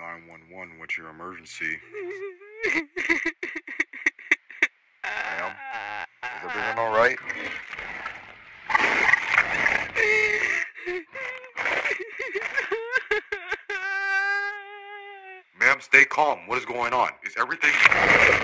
911, what's your emergency? Ma'am? Is everything alright? Ma'am, stay calm. What is going on? Is everything.